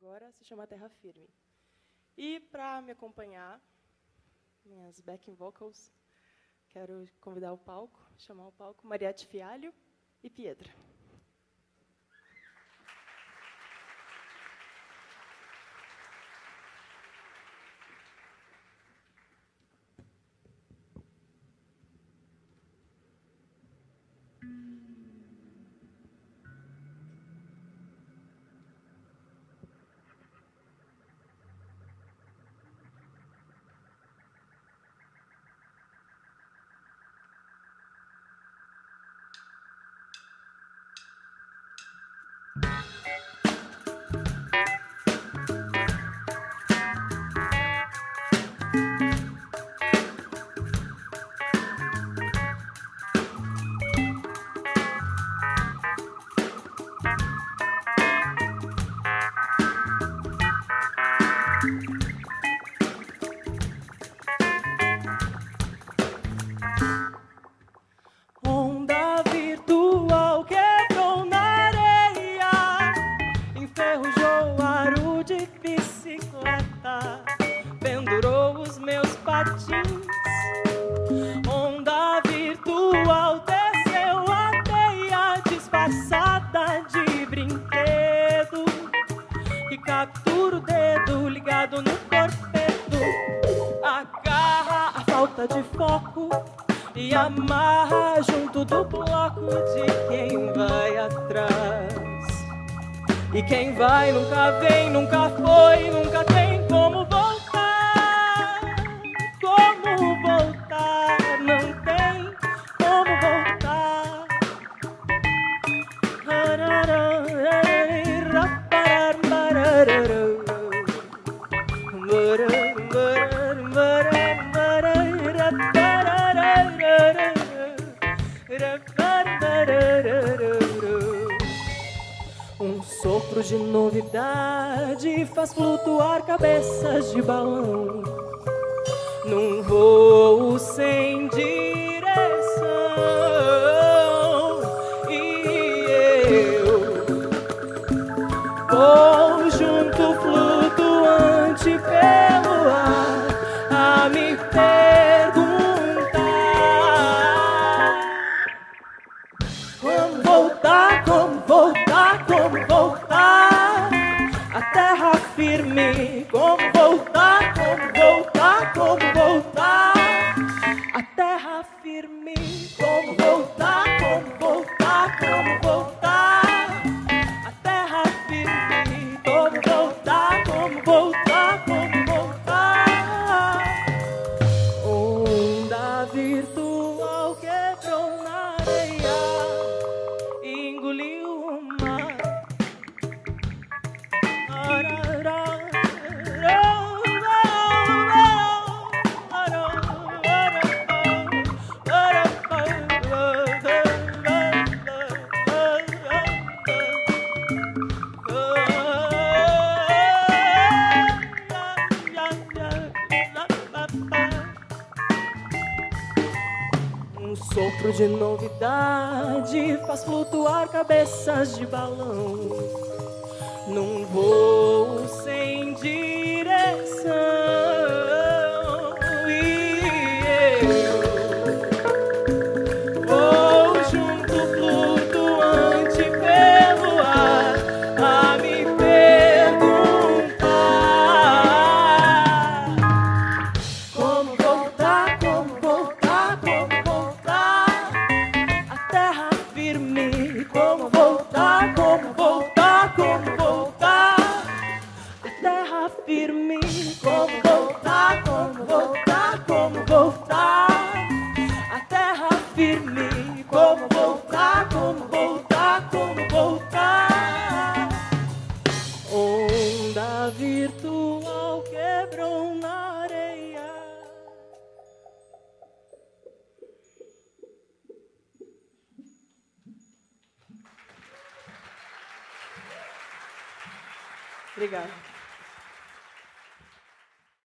agora se chama Terra Firme. E para me acompanhar, minhas backing vocals, quero convidar o palco, chamar o palco Mariette Fialho e Captura o dedo ligado no corpeto. Agarra a falta de foco e amarra junto do bloco de quem vai atrás. E quem vai nunca vem, nunca foi, nunca tem como voltar. Como voltar, não tem como voltar. Um de novidade faz flutuar cabeças de balão num voo sem direção. Um sopro de novidade faz flutuar cabeças de balão. Num voo Onda virtual quebrou na areia. Obrigada.